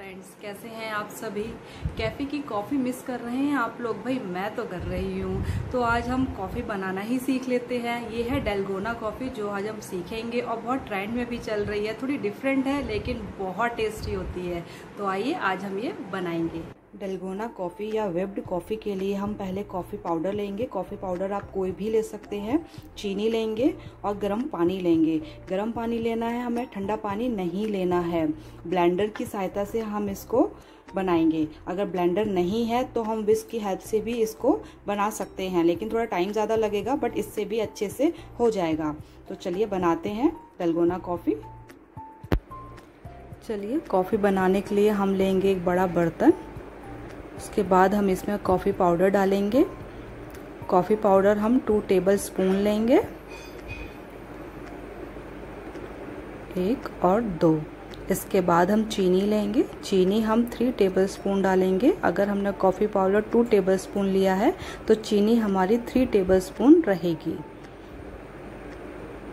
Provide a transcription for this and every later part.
Friends कैसे हैं आप सभी? कैफ़े की कॉफ़ी मिस कर रहे हैं आप लोग? भाई, मैं तो कर रही हूँ। तो आज हम कॉफ़ी बनाना ही सीख लेते हैं। ये है डेलगोना कॉफ़ी जो आज हम सीखेंगे। और बहुत ट्रेंड में भी चल रही है। थोड़ी डिफरेंट है, लेकिन बहुत टेस्टी होती है। तो आइए, आज हम ये बनाएँगे। डलगोना कॉफ़ी या वेब्ड कॉफ़ी के लिए हम पहले कॉफ़ी पाउडर लेंगे। कॉफ़ी पाउडर आप कोई भी ले सकते हैं। चीनी लेंगे और गर्म पानी लेंगे। गर्म पानी लेना है, हमें ठंडा पानी नहीं लेना है। ब्लेंडर की सहायता से हम इसको बनाएँगे। अगर ब्लेंडर नहीं है तो हम विस्क की हेल्प से भी इसको बना सकते हैं। लेकिन थोड़ा टाइम ज़्यादा लगेगा बट इससे भी अच्छे से हो जाएगा। तो चलिए बनाते हैं डलगोना कॉफ़ी चलिए कॉफ़ी बनाने के लिए हम लेंगे एक बड़ा बर्तन। उसके बाद हम इसमें कॉफ़ी पाउडर डालेंगे। कॉफ़ी पाउडर हम टू टेबल स्पून लेंगे। एक और दो। इसके बाद हम चीनी लेंगे। चीनी हम थ्री टेबल स्पून डालेंगे। अगर हमने coffee powder two tablespoon लिया है तो चीनी हमारी थ्री टेबल स्पून रहेगी।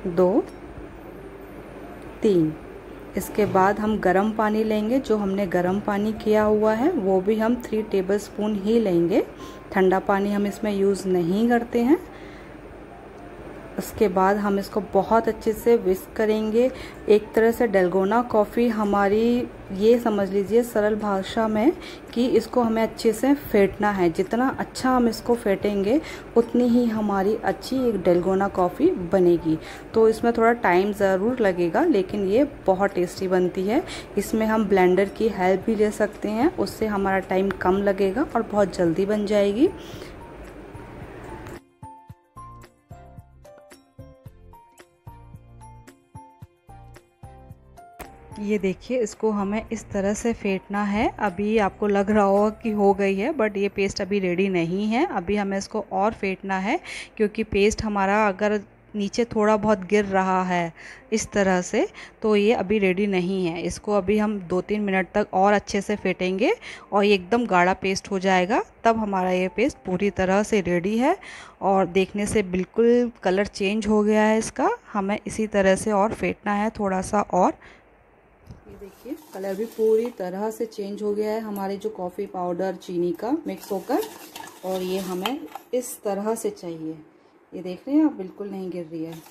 दो, तीन। इसके बाद हम गर्म पानी लेंगे। जो हमने गर्म पानी किया हुआ है, वो भी हम थ्री टेबल स्पून ही लेंगे। ठंडा पानी हम इसमें यूज़ नहीं करते हैं। उसके बाद हम इसको बहुत अच्छे से विस्क करेंगे। एक तरह से डेलगोना कॉफ़ी हमारी, ये समझ लीजिए, सरल भाषा में कि इसको हमें अच्छे से फेंटना है। जितना अच्छा हम इसको फेंटेंगे, उतनी ही हमारी अच्छी एक डेलगोना कॉफ़ी बनेगी। तो इसमें थोड़ा टाइम ज़रूर लगेगा, लेकिन ये बहुत टेस्टी बनती है। इसमें हम ब्लेंडर की हेल्प भी ले सकते हैं, उससे हमारा टाइम कम लगेगा और बहुत जल्दी बन जाएगी। ये देखिए, इसको हमें इस तरह से फेंटना है। अभी आपको लग रहा होगा कि हो गई है, बट ये पेस्ट अभी रेडी नहीं है। अभी हमें इसको और फेंटना है, क्योंकि पेस्ट हमारा अगर नीचे थोड़ा बहुत गिर रहा है इस तरह से तो ये अभी रेडी नहीं है। इसको अभी हम दो तीन मिनट तक और अच्छे से फेंटेंगे और ये एकदम गाढ़ा पेस्ट हो जाएगा। तब हमारा ये पेस्ट पूरी तरह से रेडी है और देखने से बिल्कुल कलर चेंज हो गया है इसका। हमें इसी तरह से और फेंटना है थोड़ा सा और। देखिए, कलर भी पूरी तरह से चेंज हो गया है। हमारे जो कॉफ़ी पाउडर चीनी का मिक्स होकर, और ये हमें इस तरह से चाहिए। ये देख रहे हैं आप, बिल्कुल नहीं गिर रही है।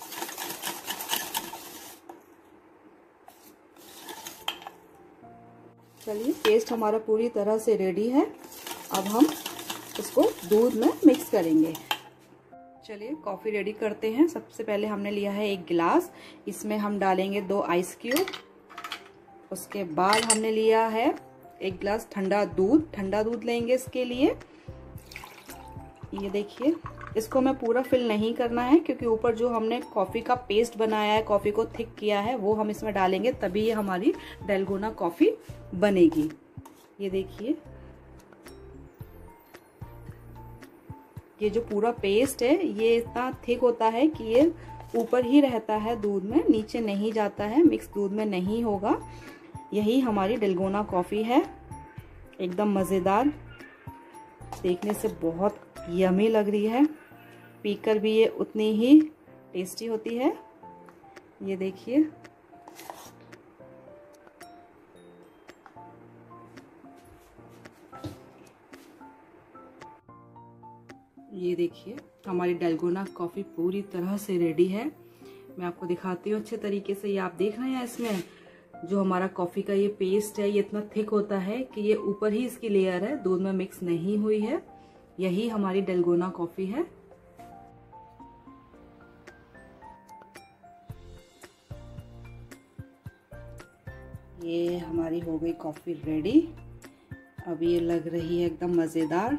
चलिए पेस्ट हमारा पूरी तरह से रेडी है। अब हम इसको दूध में मिक्स करेंगे। चलिए कॉफ़ी रेडी करते हैं। सबसे पहले हमने लिया है एक गिलास। इसमें हम डालेंगे दो आइस क्यूब उसके बाद हमने लिया है एक गिलास ठंडा दूध। ठंडा दूध लेंगे इसके लिए। ये देखिए, इसको हमें पूरा फिल नहीं करना है क्योंकि ऊपर जो हमने कॉफ़ी का पेस्ट बनाया है, कॉफ़ी को थिक किया है, वो हम इसमें डालेंगे, तभी ये हमारी डेलगोना कॉफ़ी बनेगी। ये देखिए, ये जो पूरा पेस्ट है, ये इतना थिक होता है कि ये ऊपर ही रहता है दूध में, नीचे नहीं जाता है, मिक्स दूध में नहीं होगा। यही हमारी डेलगोना कॉफ़ी है। एकदम मज़ेदार। देखने से बहुत यमी लग रही है। पीकर भी ये उतनी ही टेस्टी होती है। ये देखिए। ये देखिए, हमारी डेलगोना कॉफ़ी पूरी तरह से रेडी है। मैं आपको दिखाती हूँ अच्छे तरीके से। ये आप देख रहे हैं इसमें? जो हमारा कॉफ़ी का ये पेस्ट है, ये इतना थिक होता है कि ये ऊपर ही इसकी लेयर है, दूध में मिक्स नहीं हुई है। यही हमारी डेलगोना कॉफ़ी है। ये हमारी हो गई कॉफ़ी रेडी अब ये लग रही है एकदम मज़ेदार।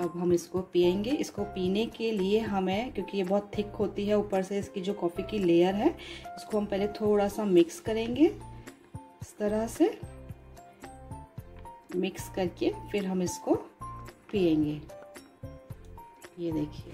अब हम इसको पियेंगे। इसको पीने के लिए हमें, क्योंकि ये बहुत थिक होती है ऊपर से इसकी जो कॉफ़ी की लेयर है, इसको हम पहले थोड़ा सा मिक्स करेंगे। इस तरह से मिक्स करके फिर हम इसको पियेंगे। ये देखिए।